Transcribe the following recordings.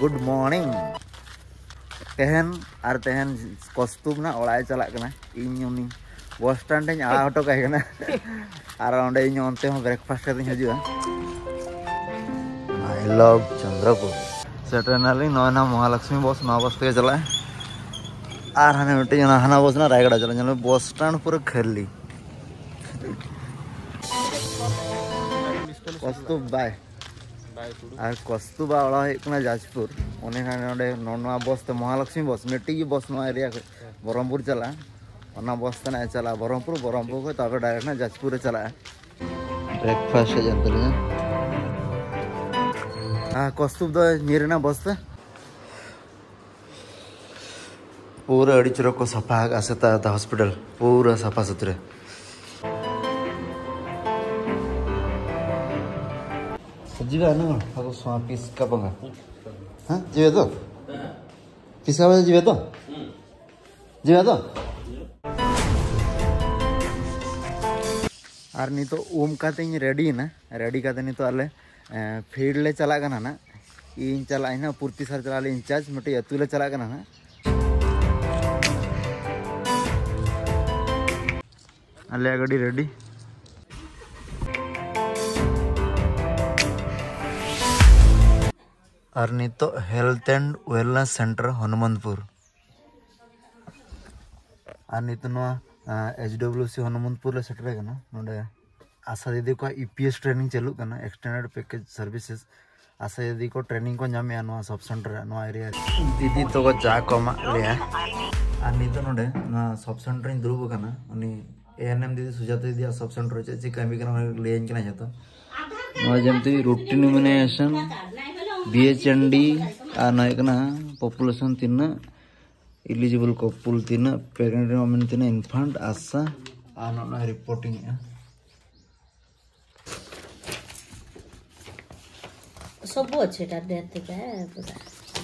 Good morning तेहन और तेहन कस्तूम ना ओड़ा चला कना इन उनी बस स्टैंड आड़ा हटो कहे और ओंडे इन हो ब्रेकफास्ट करते आई लव चंद्रपुर सेटरनाली नौना महालक्ष्मी बस ना बस ते चला और हाने मिट्टी हाना बस ना रायगढ़ चला बस स्टैंड पूरा खाली कस्तूरबा। और कस्तूरबा ओड़ा होना जाजपुर। उन्हें नवा बस तो महालक्ष्मी बस मिट्टी बस नवा एरिया बरहमपुर चला। ओना बस तना चला बरहमपुर बरहमपुर को तब डायरेक्ट ना जाजपुर चला। ब्रेकफास्ट जानते हाँ कस्तूर दो नीरना बस ते। पूरा अड़ी चुरक को सफ़ा आसता हॉस्पिटल पूरा सफ़ा सुथरे। जीवा है ना अब उस तो पीस तो जीवा तो आर नहीं रेडी है ना रेडी का तो नहीं तो ले चला गया ना ना इन चला इन्हें पूर्ति सर चला ले इंचार्ज मटे यातुले चला गया ना ना अल्ले रेडी ना और नित हेल्थ एंड वेलनेस सेंटर नित H W C Hanumantpur centre ASHA दीदी को ईपीएस ट्रेनिंग चालू एक्सटेंडेड पैकेज सर्विसेस आशा दीदी को ट्रेनिंग को नाम सब सेंटर एरिया दीदी तो चा को लिया नित नोडे सब सेंटर दुरुब उनी एएनएम दीदी, सुजाता दीदी सब सेंटर चे कमी जो जमती रूटीन बीएचएनडी पॉपुलेशन तीन इलिजिबल कपुल तीन प्रेगनेंट वोमेन तीन इनफांट आशा और रिपोर्टिंग सब अच्छे टा देते का पूरा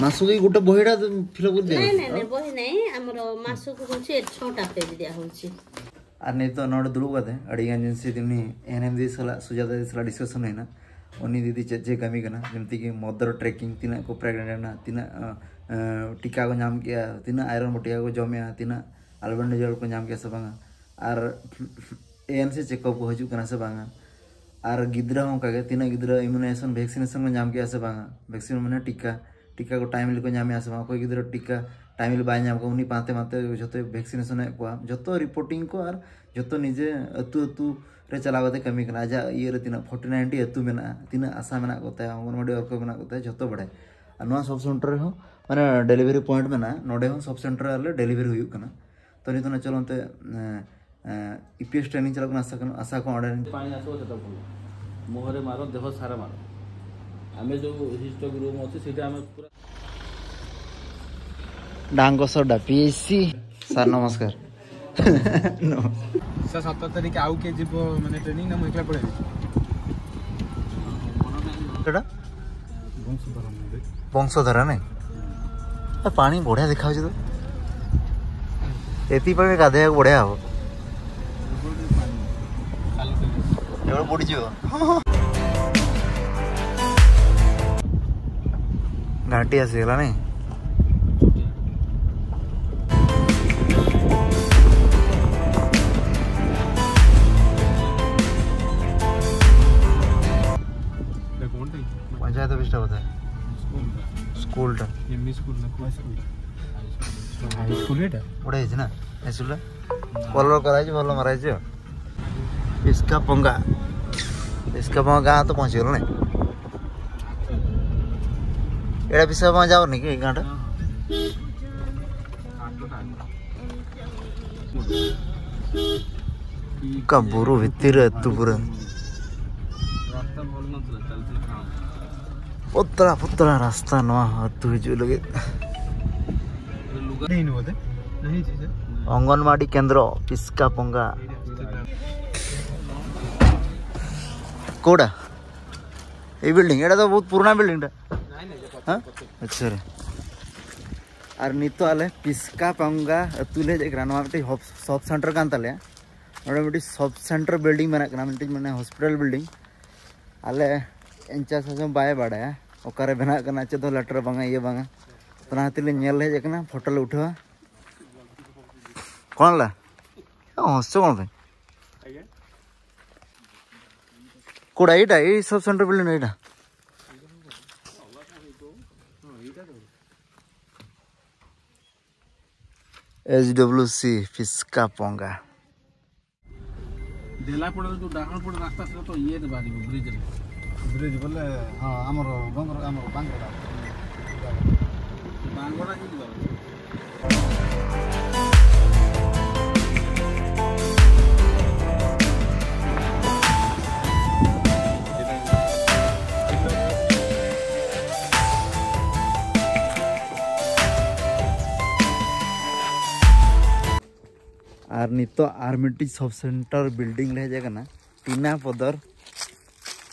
मासु की गोटे बहिडा फिलअप कर दिया नहीं नहीं बही नहीं हमरो मासुक होचे छोटा पेज दिया होची और नहीं तो नोड दुलू कते अड़ीगान जिनसे तिमनी एनएम दी सला सुजाता दी सला डिस्कशन ना उन्हीं दीदी चे चे कमी करना। जमती कि मदर ट्रेकिंग, तीना को प्रेग्नेंट ना तीना टीका को तीना आयरन बटिया को जमे तीना अल्बेंडाजोल को नाम किया से बांगा और एएन से चेकअप को हजू से गिद्रा इम्यूनाइजेशन वैक्सीनेशन को टीका टीका को टाइम को नाम से बांगा कोई गिद्रा टीका टाइम बाय नाम को उन्हीं पाते माते जो वैक्सीनेशन है को जो रिपोर्टिंग को जो निजे ᱨᱮ ᱪᱟᱞᱟᱣ ᱠᱟᱛᱮ ᱠᱟᱹᱢᱤ ᱠᱟᱱᱟ ᱟᱡᱟᱜ ᱤᱭᱟᱹ ᱨᱮ ᱛᱤᱱᱟᱹᱜ ᱯᱷᱳᱨᱴᱤ ᱱᱟᱭᱤᱱᱴᱤ ᱟᱹᱛᱩ ᱢᱮᱱᱟᱜᱼᱟ ᱛᱤᱱᱟᱹᱜ ᱟᱥᱟ ᱢᱮᱱᱟᱜ ᱠᱚᱛᱟᱭᱟ ᱚᱝᱜᱚᱱᱣᱟᱲᱤ ᱚᱨᱠᱚ ᱢᱮᱱᱟᱜ ᱠᱚᱛᱟᱭᱟ ᱡᱷᱚᱛᱚ ᱵᱟᱲᱟᱭ ᱟᱨ ᱱᱚᱣᱟ ᱥᱚᱵ ᱥᱮᱱᱴᱟᱨ ᱨᱮᱦᱚᱸ ᱢᱟᱱᱮ ᱰᱮᱞᱤᱵᱷᱟᱨᱤ ᱯᱚᱭᱮᱱᱴ ᱢᱮᱱᱟᱜᱼᱟ ᱱᱚᱰᱮ ᱦᱚᱸ ᱥᱚᱵ ᱥᱮᱱᱴᱟᱨ ᱨᱮ ᱰᱮᱞᱤᱵᱷᱟᱨᱤ ᱦᱩᱭᱩᱜ ᱠᱟᱱᱟ ᱛᱚ ᱱᱤᱛᱚᱜ ᱪᱚᱞᱚ ᱚᱱᱛᱮ ईपीएस ट्रेनिंग चला आशा कर आशा कौन ऑर्डर पानी आसो सेटा भल मुहरे मारो देह सारा मारो आमे जो हिस्टोक रूम अछि सेटा आमे पूरा डांगो सोडा पीसी सर नमस्कार नमस्कार सा सतर तारीख आउ किए जीव मैंने ट्रेनिंग ना मुझे पड़े वंशधरा ना पा बढ़िया देखा तो ये पर गाधे बढ़िया हम घाटी आसगला ঘাটি ସ୍କୁଲଟା ଏମି ସ୍କୁଲ ନା କୋଉ ସ୍କୁଲ ହାଇ ସ୍କୁଲ ଏଇଟା ବଢ଼ିଆ ହେଇଛି ନା ହାଇସ୍କୁଲଟା କଲର କରାହେଇଛି ଭଲ ମରାହେଇଛି ଆଉ ପିସ୍କା ପଙ୍ଗା ପିସ୍କା ପଙ୍ଗା ଗାଁ ତ ପହଞ୍ଚିଗଲ ନାଇଁ ଏଇଟା ପିସ୍କା ପଙ୍ଗା ଯାଉନି କି ଏଇ ଗାଁଟା କା ବୁରୁ ଭିତରେ ଏତୁ ପୁରା ରାସ୍ତା ଭଲ ନଥିଲା ଚାଲିଥିଲା କାମ પોતળા પોતળા રસ્તામાં હતું જો લગે અંગનવાડી કેન્દ્ર પિસ્કા પંગા કોડા એ બિલ્ડિંગ એડા તો બહુ પુરાણા બિલ્ડિંગ ટા અચ્છા રે আর নিতো আলে পিস্কা পাঙ্গা তুলে যে গ্রানমা মিটি সব সেন্টার কান তালে নড়ে মিটি সব সেন্টার বিল্ডিং মেনা কানা মিটি মানে হসপিটাল বিল্ডিং আলে इंचा सासम बाय बाड़ाया बना करना चे तो बंगा, ये बंगा। तो तना तिले नेल हे जकना फ़ोटो उठा। कौन ला? ओ कौन बे कोड़ा सब सेंटर बिल एच एटा SWC फिस्का पोंगा। देला पड़ा तो डाहन पड़ा रास्ता से तो ये तो बारी ब्रिज ବ୍ରିଜ୍ ବୋଲେ ହଁ ଆମର ଗଙ୍ଗର ଆମର ବାଙ୍ଗରା ବାଙ୍ଗଡ଼ା ହେଇଯିବ ᱟᱨ ᱱᱤᱛᱚᱜ ᱟᱨ ᱢᱤᱫᱴᱤᱡ ᱥᱚᱵ ᱥᱮᱱᱴᱟᱨ ᱵᱤᱞᱰᱤᱝ ᱞᱮ ᱦᱮᱡ ᱟᱠᱟᱱᱟ ᱴᱤᱱᱟ ᱯᱚᱫᱚᱨ ᱥᱮ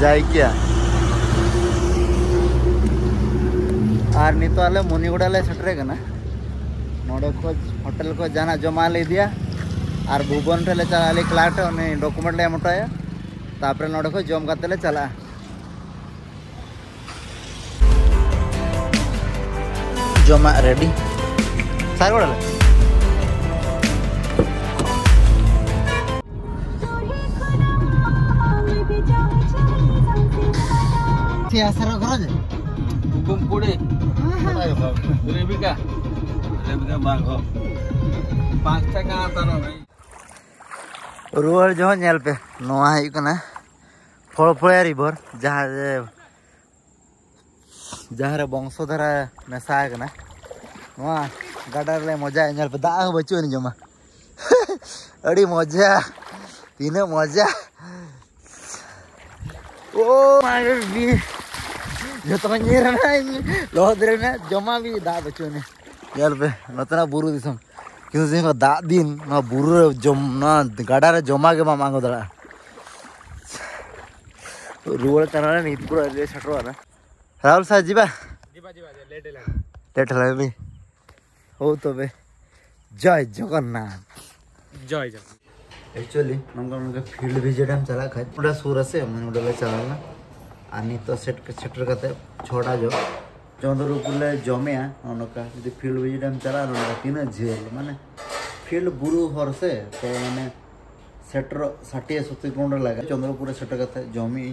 జాయికియా आर तो मुनिगुड़ा ले सटरे गना नोड़े को होटल को जाना जमा ले दिया। आर भुवन रे ले चला ले क्लाट ने डॉक्यूमेंट ले मोटाया। तापर नोड़े को जम करते ले चला। जमा रेडी। सारे गोड़ा ଆସର ଘର ଯେ ହୁକୁମ କୋଡେ ରେବିକା ରେବିକା ମାଙ୍ଗ ପାଞ୍ଚଟା ଗାଁ ତାର ନାଇଁ रोहर जो नलपे फलफड़िया रिभर जहाँ बंशधारा मेसा गाडा मज़ा नलपे दा बचू जमा अड़ी मज़ा तीन मज़ा ओ माय गॉड दिन गाडा रे जमा के मामा को दड़ा। रुवल चना रे नीत पुरा रे सटरो ना राहुल सा जीबा जीबा जीबा लेट लेला लेट लेला हो तो बे। जय जगन्नाथ। जय जगन्नाथ। एक्चुअली नंगा नंगा फ़ील्ड विज़िट हम चला खै पूरा सूरज से हमने उडला चला ना। आनी तो सेट सेटर करते छोटा जो चंद्र पुले जमे नका यदि फ़ील्ड विज़िट हम चला ना तीन झेल माने फ़ील्ड बुरु हर से तो माने सेटर षाठी सत्तर किलोमीटर लगा चंद्रपुर सेटर करते जमी